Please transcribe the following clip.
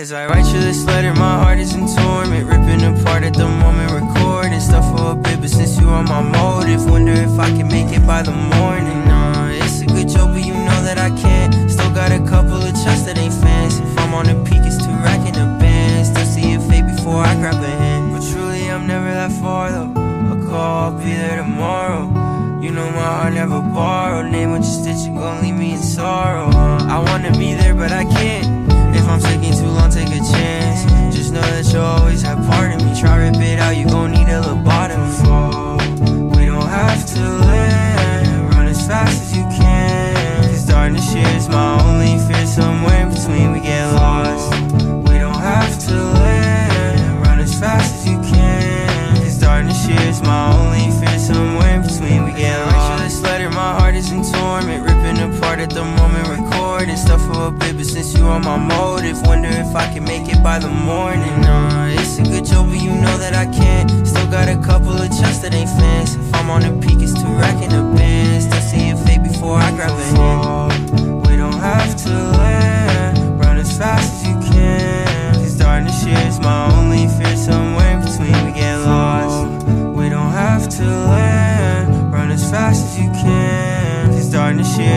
As I write you this letter, my heart is in torment, ripping apart at the moment, recording stuff for a bit. But since you are my motive, wonder if I can make it by the morning. Nah, it's a good joke, but you know that I can't. Still got a couple of chucks that ain't fans. If I'm on the peak, it's too racking the band. Still see it fade before I grab a hand. But truly, I'm never that far though. A call, I'll be there tomorrow. You know my heart never borrowed. Name what you stitch, you gon' leave me in sorrow. Cause darkness here is my only fear. Somewhere in between, we get lost. We don't have to land. Run as fast as you can. Cause darkness here is my only fear. Somewhere in between, we get lost. Write you this letter, my heart is in torment. Ripping apart at the moment, recording stuff for a bit. But since you are my motive, wonder if I can make it by the morning. Nah, it's a good joke, but you know that I can't. Still got a couple of chucks that ain't fans. As fast as you can. It's starting to is